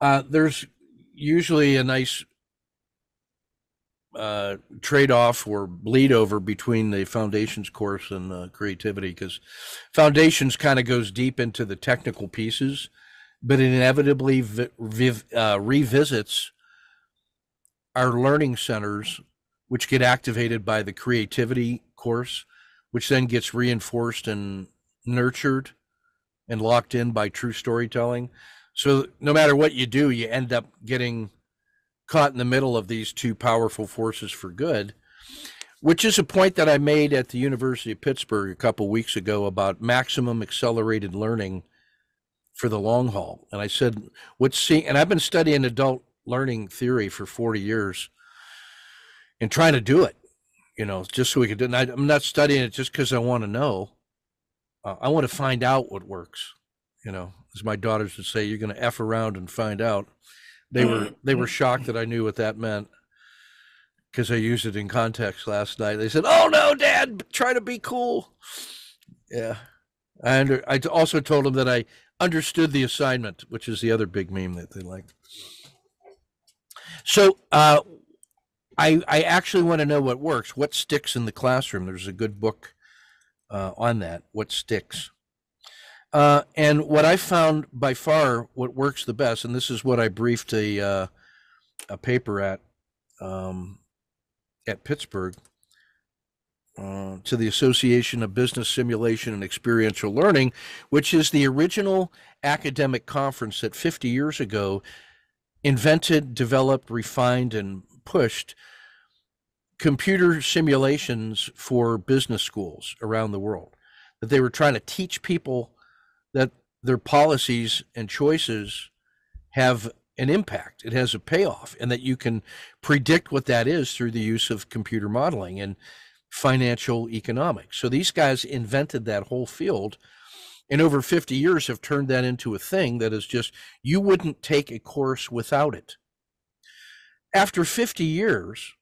Uh, there's usually a nice uh, trade off or bleed over between the foundations course and creativity because foundations kind of goes deep into the technical pieces, but it inevitably vi- uh, revisits our learning centers, which get activated by the creativity course, which then gets reinforced and nurtured and locked in by true storytelling. So no matter what you do, you end up getting caught in the middle of these two powerful forces for good, which is a point that I made at the University of Pittsburgh a couple weeks ago about maximum accelerated learning for the long haul. And I said, what's see, and I've been studying adult learning theory for 40 years and trying to do it, you know, just so we could do it. I'm not studying it just because I want to know. Uh, I want to find out what works, you know, as my daughters would say, you're going to F around and find out. They were they were shocked that I knew what that meant because I used it in context last night. They said, "Oh no, Dad, try to be cool." Yeah, I under, I also told them that I understood the assignment, which is the other big meme that they like. So uh, I I actually want to know what works, what sticks in the classroom. There's a good book uh, on that. What sticks? Uh, and what I found by far what works the best, and this is what I briefed a uh, a paper at um, at Pittsburgh uh, to the Association of Business Simulation and Experiential Learning, which is the original academic conference that 50 years ago invented, developed, refined, and pushed computer simulations for business schools around the world. That they were trying to teach people that their policies and choices have an impact. It has a payoff, and that you can predict what that is through the use of computer modeling and financial economics. So these guys invented that whole field and over 50 years have turned that into a thing that is just you wouldn't take a course without it. After 50 years,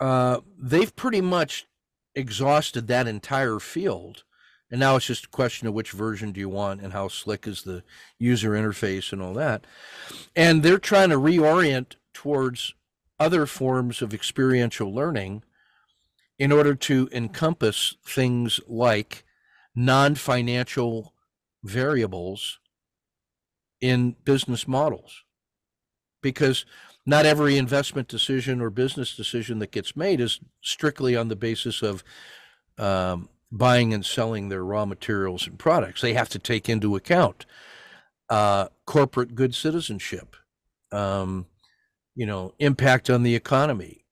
uh, they've pretty much exhausted that entire field and now it's just a question of which version do you want and how slick is the user interface and all that. And they're trying to reorient towards other forms of experiential learning in order to encompass things like non financial variables in business models. Because not every investment decision or business decision that gets made is strictly on the basis of um, buying and selling their raw materials and products. They have to take into account uh, corporate good citizenship, um, you know, impact on the economy,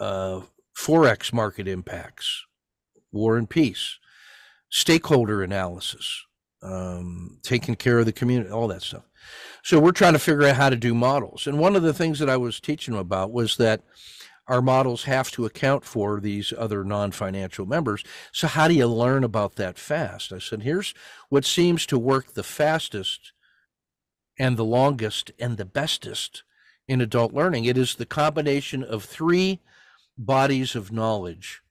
uh, forex market impacts, war and peace, stakeholder analysis, um, taking care of the community, all that stuff. So we're trying to figure out how to do models. And one of the things that I was teaching them about was that our models have to account for these other non-financial members. So how do you learn about that fast? I said, here's what seems to work the fastest and the longest and the bestest in adult learning. It is the combination of three bodies of knowledge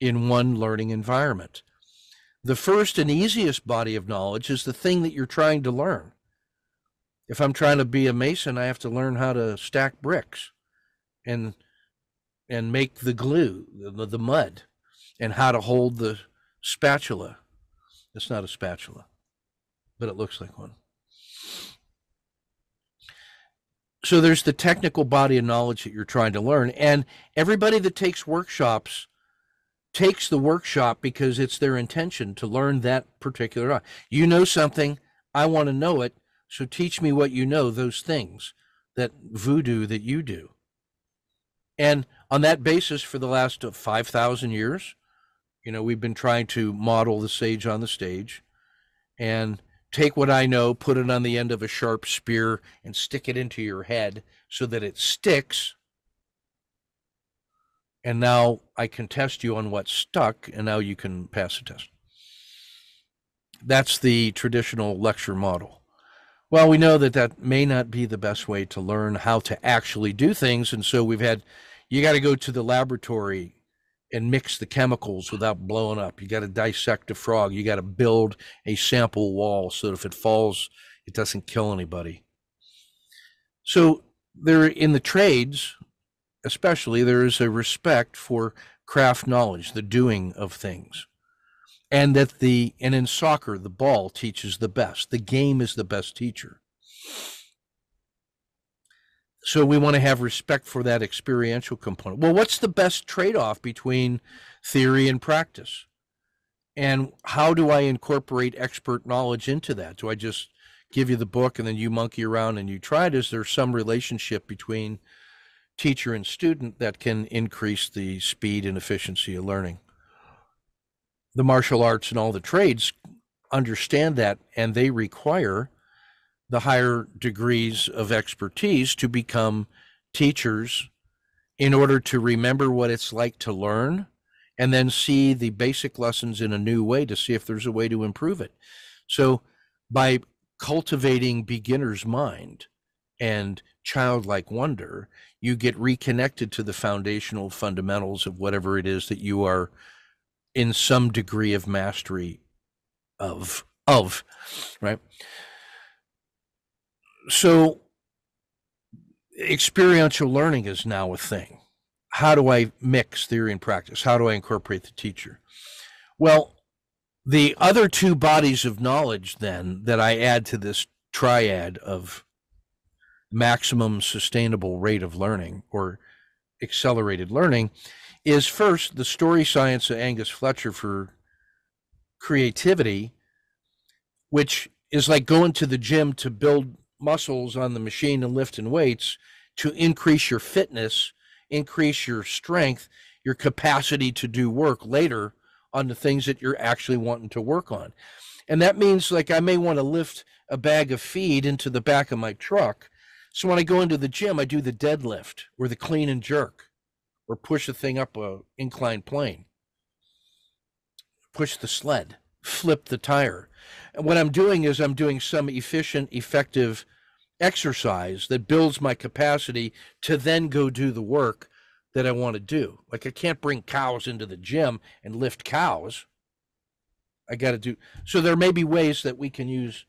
in one learning environment. The first and easiest body of knowledge is the thing that you're trying to learn. If I'm trying to be a mason, I have to learn how to stack bricks. And and make the glue, the, the mud, and how to hold the spatula. It's not a spatula, but it looks like one. So there's the technical body of knowledge that you're trying to learn. And everybody that takes workshops takes the workshop because it's their intention to learn that particular. You know something, I want to know it. So teach me what you know, those things, that voodoo that you do. And on that basis, for the last uh, 5,000 years, you know, we've been trying to model the sage on the stage and take what I know, put it on the end of a sharp spear, and stick it into your head so that it sticks. And now I can test you on what's stuck, and now you can pass the test. That's the traditional lecture model. Well, we know that that may not be the best way to learn how to actually do things. And so we've had you got to go to the laboratory and mix the chemicals without blowing up. You got to dissect a frog. You got to build a sample wall so that if it falls, it doesn't kill anybody. So there in the trades, especially, there is a respect for craft knowledge, the doing of things. And that the and in soccer, the ball teaches the best. The game is the best teacher. So we want to have respect for that experiential component. Well, what's the best trade-off between theory and practice? And how do I incorporate expert knowledge into that? Do I just give you the book and then you monkey around and you try it? Is there some relationship between teacher and student that can increase the speed and efficiency of learning? The martial arts and all the trades understand that and they require the higher degrees of expertise to become teachers in order to remember what it's like to learn and then see the basic lessons in a new way to see if there's a way to improve it. So by cultivating beginner's mind and childlike wonder, you get reconnected to the foundational fundamentals of whatever it is that you are in some degree of mastery of of right so experiential learning is now a thing. How do I mix theory and practice? How do I incorporate the teacher? Well, the other two bodies of knowledge then that I add to this triad of maximum sustainable rate of learning or accelerated learning is first the story science of Angus Fletcher for creativity, which is like going to the gym to build muscles on the machine and lifting weights to increase your fitness, increase your strength, your capacity to do work later on the things that you're actually wanting to work on. And that means like I may want to lift a bag of feed into the back of my truck. So when I go into the gym, I do the deadlift or the clean and jerk or push the thing up a inclined plane. Push the sled, flip the tire. And what I'm doing is I'm doing some efficient, effective exercise that builds my capacity to then go do the work that I want to do. Like I can't bring cows into the gym and lift cows. I got to do so. There may be ways that we can use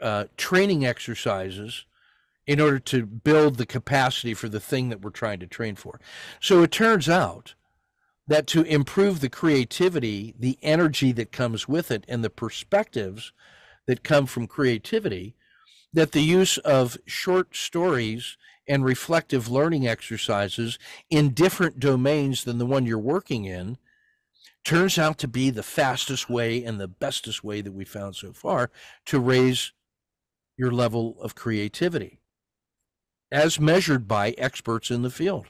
uh, training exercises in order to build the capacity for the thing that we're trying to train for. So it turns out that to improve the creativity, the energy that comes with it, and the perspectives that come from creativity, that the use of short stories and reflective learning exercises in different domains than the one you're working in turns out to be the fastest way and the bestest way that we found so far to raise your level of creativity as measured by experts in the field.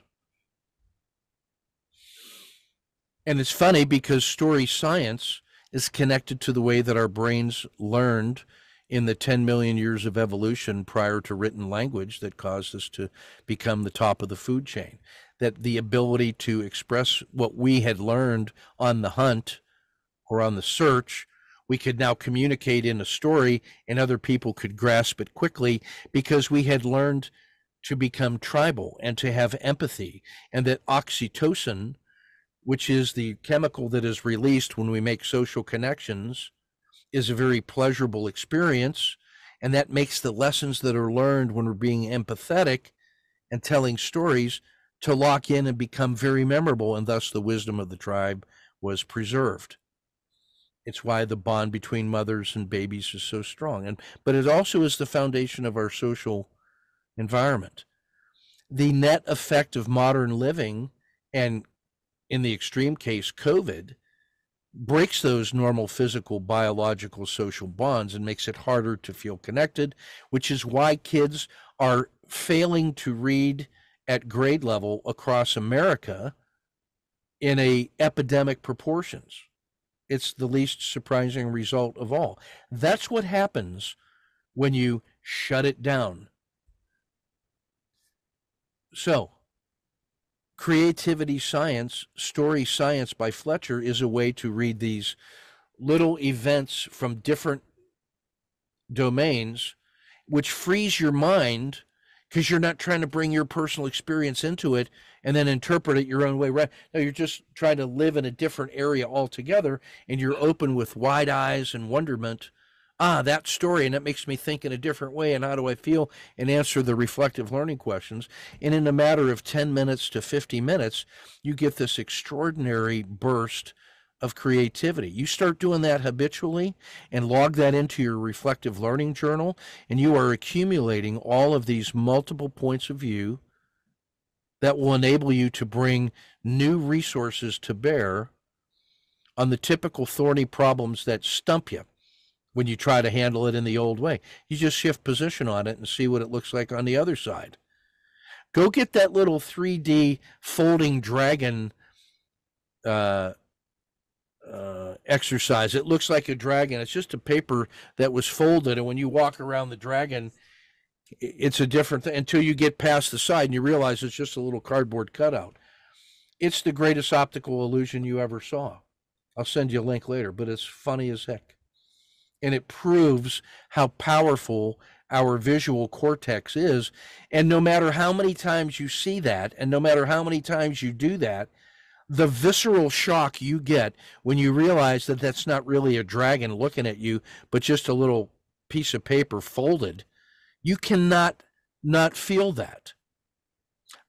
And it's funny because story science is connected to the way that our brains learned in the 10 million years of evolution prior to written language that caused us to become the top of the food chain. That the ability to express what we had learned on the hunt or on the search, we could now communicate in a story and other people could grasp it quickly because we had learned to become tribal and to have empathy. And that oxytocin, which is the chemical that is released when we make social connections, is a very pleasurable experience. And that makes the lessons that are learned when we're being empathetic and telling stories to lock in and become very memorable. And thus the wisdom of the tribe was preserved. It's why the bond between mothers and babies is so strong. And but it also is the foundation of our social environment. The net effect of modern living and in the extreme case COVID breaks those normal physical, biological, social bonds and makes it harder to feel connected, which is why kids are failing to read at grade level across America in a epidemic proportions. It's the least surprising result of all. That's what happens when you shut it down. So, Creativity Science, Story Science by Fletcher is a way to read these little events from different domains, which frees your mind because you're not trying to bring your personal experience into it and then interpret it your own way. Right? No, you're just trying to live in a different area altogether, and you're open with wide eyes and wonderment ah, that story, and it makes me think in a different way. And how do I feel? And answer the reflective learning questions. And in a matter of 10 minutes to 50 minutes, you get this extraordinary burst of creativity. You start doing that habitually and log that into your reflective learning journal, and you are accumulating all of these multiple points of view that will enable you to bring new resources to bear on the typical thorny problems that stump you when you try to handle it in the old way. You just shift position on it and see what it looks like on the other side. Go get that little 3D folding dragon uh, uh, exercise. It looks like a dragon. It's just a paper that was folded, and when you walk around the dragon, it's a different thing until you get past the side and you realize it's just a little cardboard cutout. It's the greatest optical illusion you ever saw. I'll send you a link later, but it's funny as heck and it proves how powerful our visual cortex is. And no matter how many times you see that, and no matter how many times you do that, the visceral shock you get when you realize that that's not really a dragon looking at you, but just a little piece of paper folded, you cannot not feel that.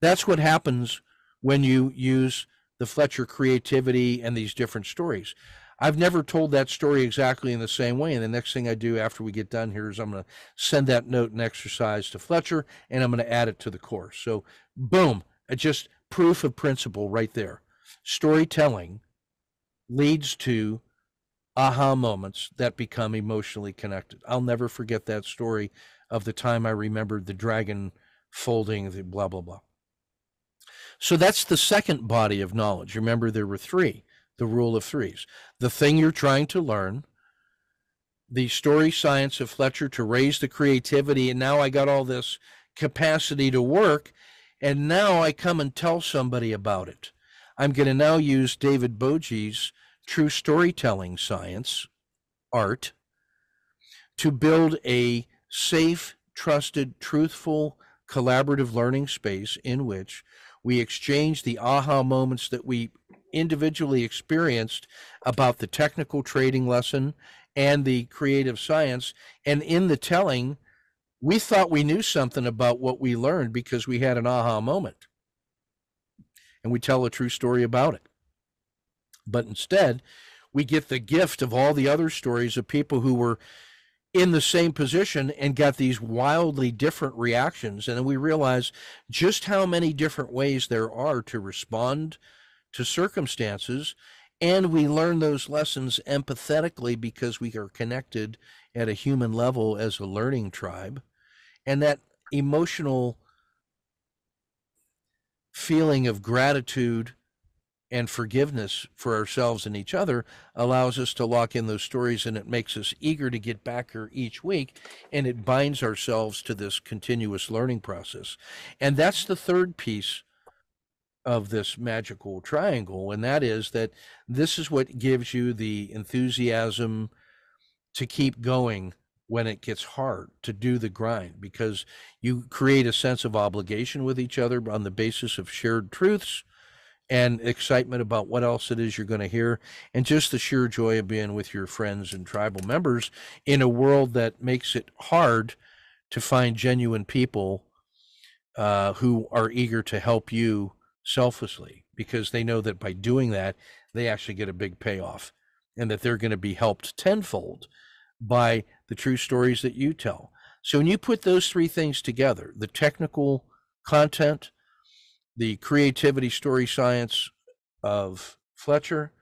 That's what happens when you use the Fletcher creativity and these different stories. I've never told that story exactly in the same way. And the next thing I do after we get done here is I'm going to send that note and exercise to Fletcher and I'm going to add it to the course. So, boom, uh, just proof of principle right there. Storytelling leads to aha moments that become emotionally connected. I'll never forget that story of the time I remembered the dragon folding the blah, blah, blah. So that's the second body of knowledge. Remember, there were three the rule of threes. The thing you're trying to learn, the story science of Fletcher to raise the creativity, and now I got all this capacity to work, and now I come and tell somebody about it. I'm going to now use David Boje's true storytelling science, art, to build a safe, trusted, truthful, collaborative learning space in which we exchange the aha moments that we individually experienced about the technical trading lesson and the creative science. And in the telling, we thought we knew something about what we learned because we had an aha moment. And we tell a true story about it. But instead, we get the gift of all the other stories of people who were in the same position and got these wildly different reactions. And then we realize just how many different ways there are to respond to circumstances. And we learn those lessons empathetically because we are connected at a human level as a learning tribe. And that emotional feeling of gratitude and forgiveness for ourselves and each other allows us to lock in those stories and it makes us eager to get back here each week and it binds ourselves to this continuous learning process. And that's the third piece of this magical triangle, and that is that this is what gives you the enthusiasm to keep going when it gets hard to do the grind because you create a sense of obligation with each other on the basis of shared truths and excitement about what else it is you're going to hear and just the sheer joy of being with your friends and tribal members in a world that makes it hard to find genuine people uh, who are eager to help you selflessly because they know that by doing that, they actually get a big payoff and that they're going to be helped tenfold by the true stories that you tell. So when you put those three things together, the technical content, the creativity story science of Fletcher,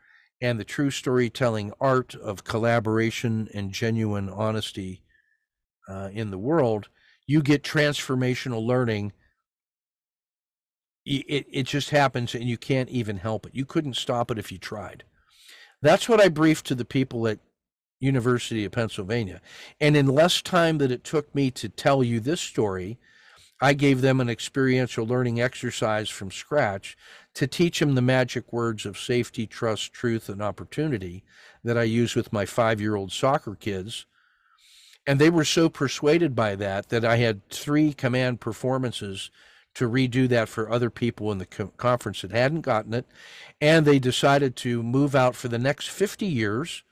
and the true storytelling art of collaboration and genuine honesty uh, in the world, you get transformational learning it, it just happens and you can't even help it. You couldn't stop it if you tried. That's what I briefed to the people at University of Pennsylvania. And in less time than it took me to tell you this story, I gave them an experiential learning exercise from scratch to teach them the magic words of safety, trust, truth, and opportunity that I use with my five year old soccer kids. And they were so persuaded by that that I had three command performances to redo that for other people in the co- conference that hadn't gotten it. And they decided to move out for the next 50 years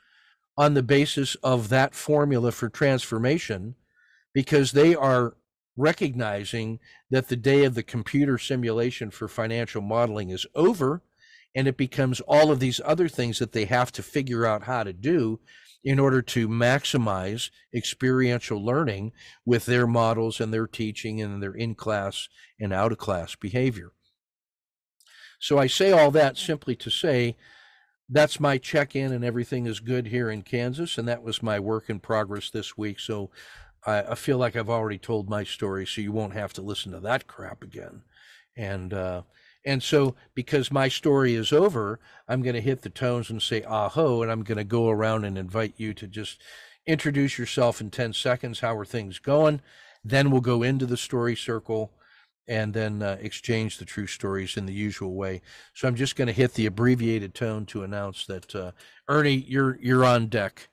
on the basis of that formula for transformation because they are recognizing that the day of the computer simulation for financial modeling is over and it becomes all of these other things that they have to figure out how to do in order to maximize experiential learning with their models and their teaching and their in class and out of class behavior. So I say all that simply to say that's my check in and everything is good here in Kansas. And that was my work in progress this week. So I, I feel like I've already told my story, so you won't have to listen to that crap again. And, uh, and so, because my story is over, I'm going to hit the tones and say aho, and I'm going to go around and invite you to just introduce yourself in 10 seconds. How are things going? Then we'll go into the story circle and then uh, exchange the true stories in the usual way. So I'm just going to hit the abbreviated tone to announce that uh, Ernie, you're you're on deck.